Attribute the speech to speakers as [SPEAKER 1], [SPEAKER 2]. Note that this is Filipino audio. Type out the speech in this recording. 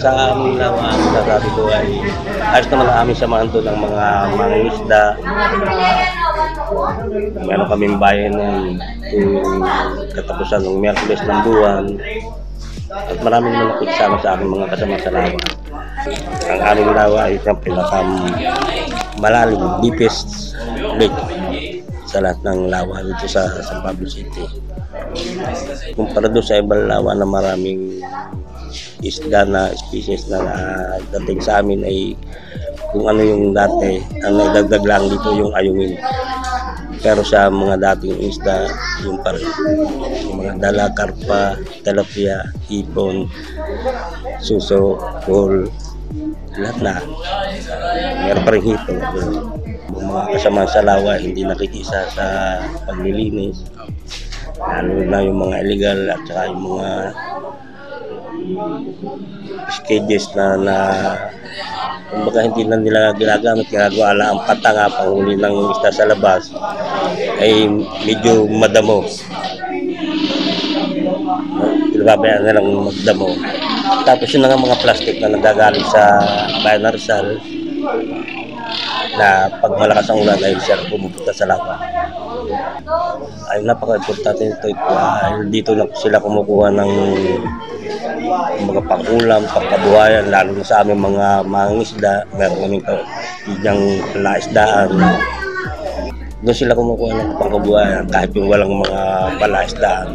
[SPEAKER 1] Sa amin ang sasabi ko ay ayos naman ang aming samahan ng mga mangingisda. Meron kaming bayan ng katapusan ng Miyerkules ng buwan. At maraming mga nakiksama sa aking mga kasama sa lawa. Ang aming lawa ay isang pinakam malalim, deepest lake sa lahat ng lawa dito sa San Pablo City. Kumpara doon sa ibang lawa na maraming isda na species na dating sa amin ay kung ano yung dati, ang naidagdag lang dito yung ayungin. Pero sa mga dating isda, yung pa rin. Yung mga dala, karpa, tilapia, hipon, suso, kol, lahat na. Meron pa rin hipon. Yung mga kasama sa lawa, hindi nakikisa sa paglilinis. Lalo na yung mga illegal at saka yung mga stages na na kumbaga hindi na nila ginagamit ginagawa lang ang patanga panghuli ng isda sa labas ay medyo madamo. Pinababayaan na lang magdamo tapos yun na nga mga plastic na nagagaling sa Rizal na pag malakas ang ulan ay siya pumupunta sa lawa ay napaka-importante nito dahil dito na sila kumukuha ng mga pangulam, pagkabuhayan, lalo na sa aming mga mangisda, meron kaming kabigyang palaisdaan. Doon sila kumukuha ng pangkabuhayan kahit yung walang mga palaisdaan.